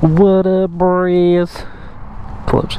What a Breeze? Close.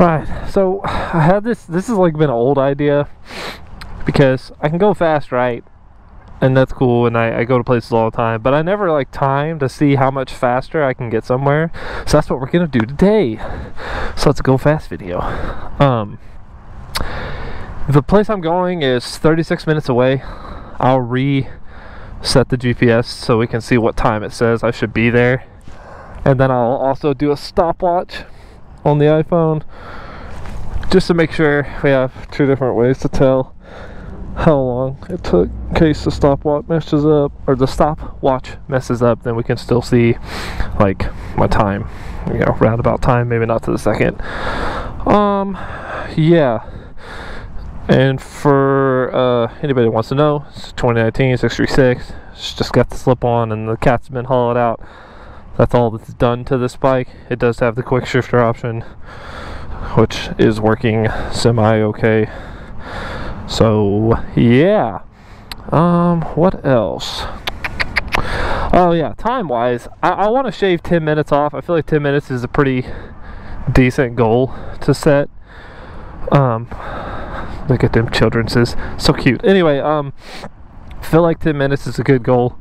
Alright, so I had this, this has like been an old idea because I can go fast, right? And that's cool, and I, I go to places all the time, but I never like time to see how much faster I can get somewhere. So that's what we're gonna do today. So let's go fast video. Um, the place I'm going is 36 minutes away. I'll reset the GPS so we can see what time it says I should be there. And then I'll also do a stopwatch on the iPhone just to make sure we have two different ways to tell how long it took in case the stopwatch messes up or the stopwatch messes up then we can still see like my time you know roundabout time maybe not to the second. Um yeah. And for uh, anybody who wants to know it's 2019 636 it's just got the slip on and the cat's been hollowed out that's all that's done to this bike it does have the quick shifter option which is working semi okay so yeah. Um what else? Oh yeah time wise i, I want to shave 10 minutes off. I feel like 10 minutes is a pretty decent goal to set. Um look at them children says so cute. Anyway um feel like 10 minutes is a good goal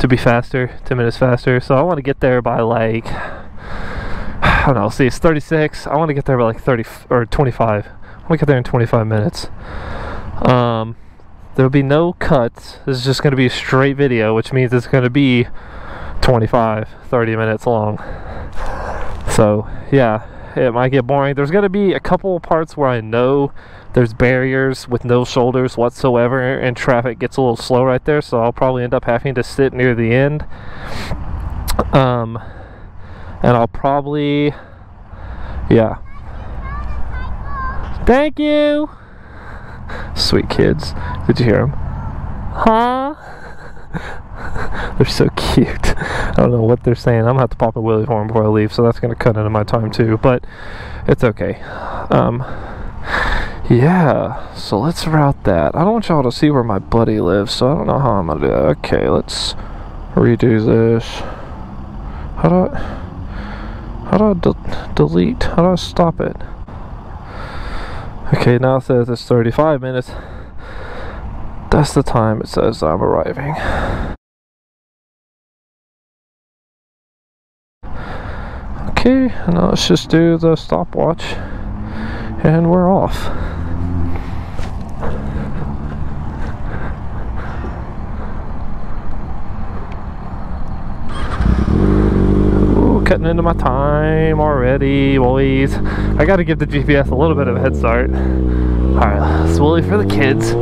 to be faster 10 minutes faster so i want to get there by like i don't know see it's 36 i want to get there by like 30 or 25 i want to get there in 25 minutes um, there'll be no cuts. This is just going to be a straight video, which means it's going to be 25, 30 minutes long. So, yeah, it might get boring. There's going to be a couple parts where I know there's barriers with no shoulders whatsoever, and traffic gets a little slow right there, so I'll probably end up having to sit near the end. Um, and I'll probably, yeah. Thank you! Sweet kids. Did you hear them? Huh? they're so cute. I don't know what they're saying. I'm gonna have to pop a wheelie for them before I leave, so that's gonna cut into my time too. But it's okay. Um, yeah. So let's route that. I don't want y'all to see where my buddy lives, so I don't know how I'm gonna do that. Okay, let's redo this. How do I? How do I de delete? How do I stop it? Okay, now it says it's 35 minutes. That's the time it says I'm arriving. Okay, now let's just do the stopwatch and we're off. Cutting into my time already, boys. I gotta give the GPS a little bit of a head start. Alright, let's wheelie for the kids.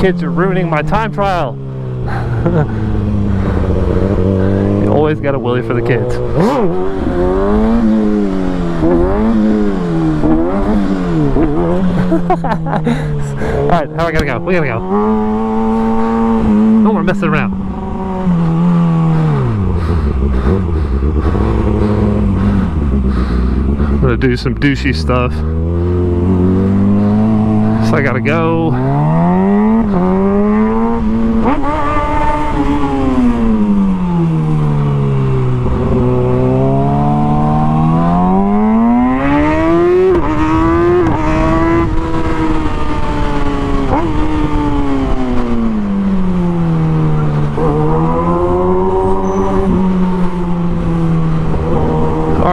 Kids are ruining my time trial. you always got a wheelie for the kids. Alright, how I gotta go? We gotta go. No more messing around. I'm gonna do some douchey stuff. So I gotta go.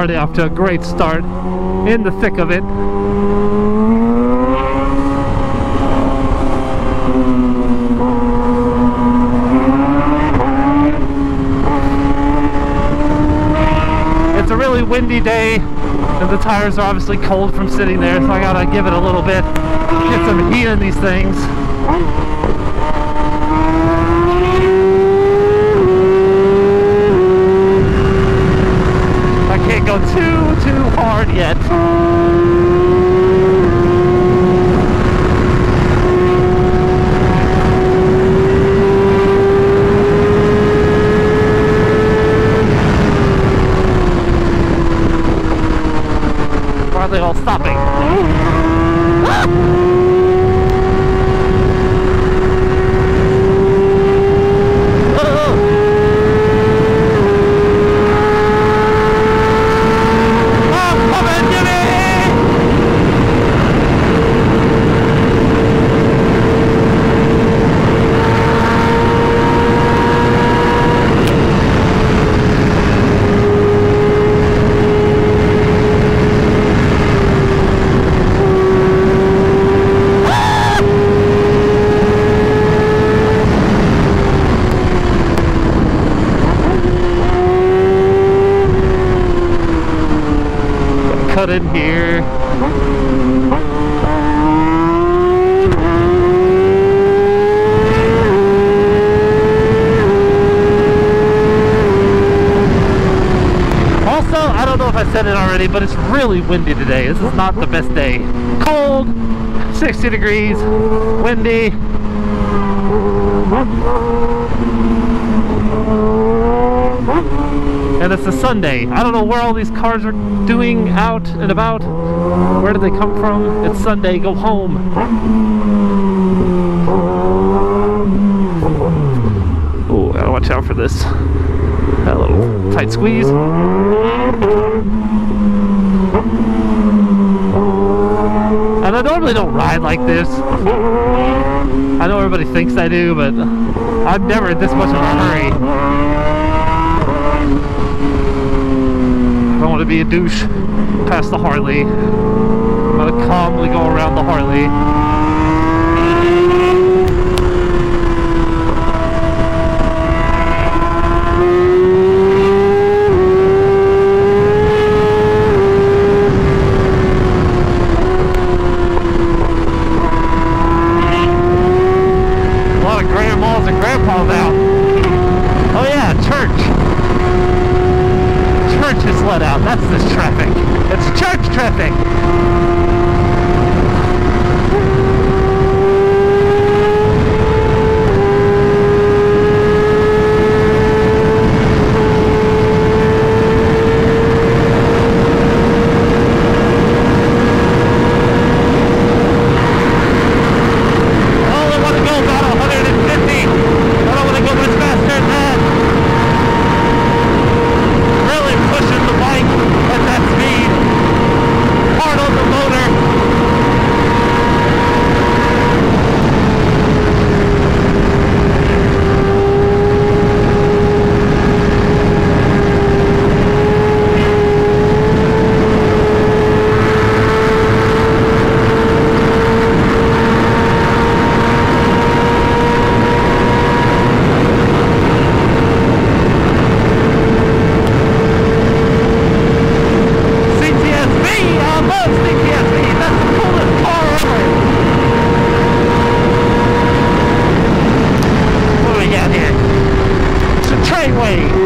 Already off to a great start in the thick of it. It's a really windy day and the tires are obviously cold from sitting there so I gotta give it a little bit, get some heat in these things. Go too, too hard yet. They all stopping? cut in here. Also, I don't know if I but it's really windy today. This is not the best day. Cold, 60 degrees, windy. And it's a Sunday. I don't know where all these cars are doing out and about. Where did they come from? It's Sunday, go home. Oh, gotta watch out for this. That little tight squeeze. I normally don't ride like this. I know everybody thinks I do, but I'm never in this much of a hurry. I don't want to be a douche past the Harley. I'm gonna calmly go around the Harley. A lot of grandmas and grandpas out. Oh yeah, church. Church is out. That's this traffic. It's church traffic. I only want to go about 150. I don't want to go much faster than that. Really pushing the bike at that speed. Hard on the motor. CTSV! I love CTSV! That's the coolest car ever! What do we got here? It's a trainway!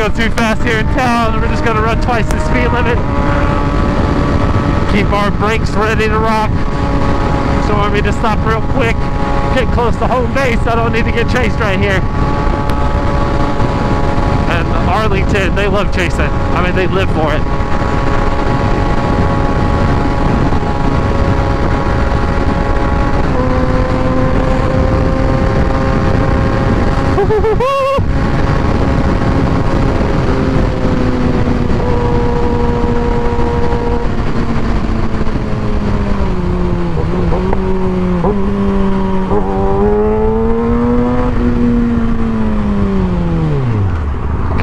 Go too fast here in town. We're just gonna run twice the speed limit. Keep our brakes ready to rock. So want me to stop real quick. Get close to home base. I don't need to get chased right here. And Arlington, they love chasing. I mean, they live for it.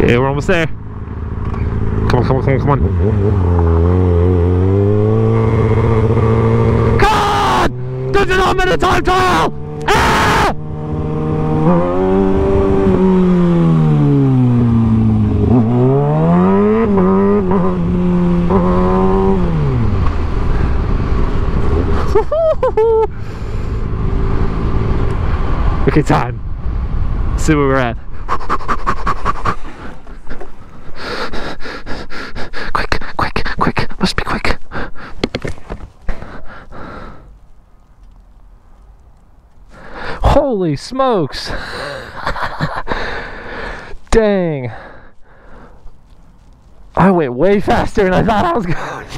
Okay, we're almost there. Come on. God! This is not meant a time trial! Ah! okay, time. See where we're at. Quick, quick, Must be quick. Holy smokes! Dang. I went way faster than I thought I was going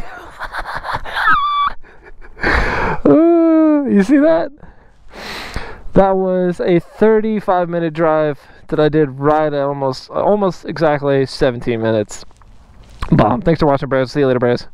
to. Ooh, you see that? that was a 35 minute drive that I did right at almost almost exactly 17 minutes. Bomb. Thanks for watching, bros. See you later, bros.